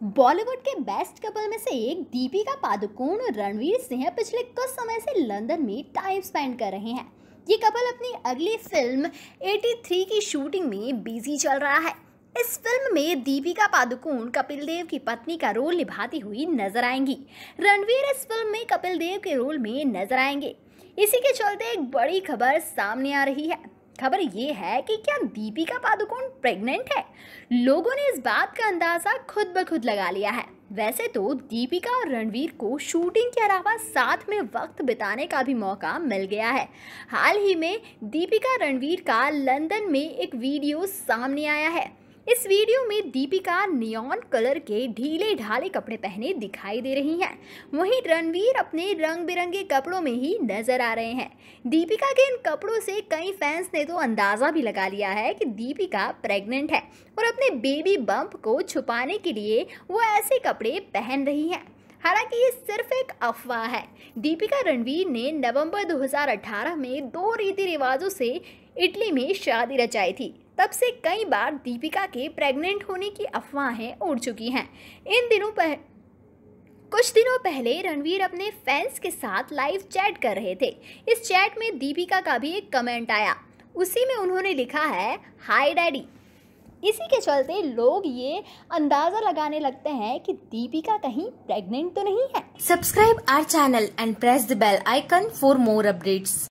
बॉलीवुड के best couple में से एक दीपिका पादुकोण और रणवीर सिंह पिछले कुछ समय से लंदन में टाइम स्पेंड कर रहे हैं। ये कपल अपनी अगली फ़िल्म 83 की शूटिंग में बिज़ी चल रहा है। इस फ़िल्म में दीपिका पादुकोण कपिल देव की पत्नी का रोल निभाती हुई नज़र आएँगी। रणवीर इस फ़िल्म में कपिल देव के रोल में नज़र आएँगे। इसी के चलते एक बड़ी खबर सामने आ रही है। खबर ये है कि क्या दीपिका पादुकोण प्रेग्नेंट है? लोगों ने इस बात का अंदाज़ा खुद ब खुद लगा लिया है। वैसे तो दीपिका और रणवीर को शूटिंग के अलावा साथ में वक्त बिताने का भी मौका मिल गया है। हाल ही में दीपिका रणवीर का लंदन में एक वीडियो सामने आया है। इस वीडियो में दीपिका नियॉन कलर के ढीले ढाले कपड़े पहने दिखाई दे रही हैं। वहीं रणवीर अपने रंग बिरंगे कपड़ों में ही नज़र आ रहे हैं। दीपिका के इन कपड़ों से कई फैंस ने तो अंदाज़ा भी लगा लिया है कि दीपिका प्रेग्नेंट है और अपने बेबी बम्प को छुपाने के लिए वो ऐसे कपड़े पहन रही हैं। हालाँकि ये सिर्फ़ एक अफवाह है। दीपिका रणवीर ने नवंबर 2018 में दो रीति रिवाजों से इटली में शादी रचाई थी। तब से कई बार दीपिका के प्रेग्नेंट होने की अफवाहें उड़ चुकी हैं। इन दिनों पर कुछ दिनों पहले रणवीर अपने फैंस के साथ लाइव चैट कर रहे थे। इस चैट में दीपिका का भी एक कमेंट आया। उसी में उन्होंने लिखा है, हाय डैडी। इसी के चलते लोग ये अंदाज़ा लगाने लगते हैं कि दीपिका कहीं प्रेग्नेंट तो नहीं है। Subscribe our channel and press the bell icon for more updates.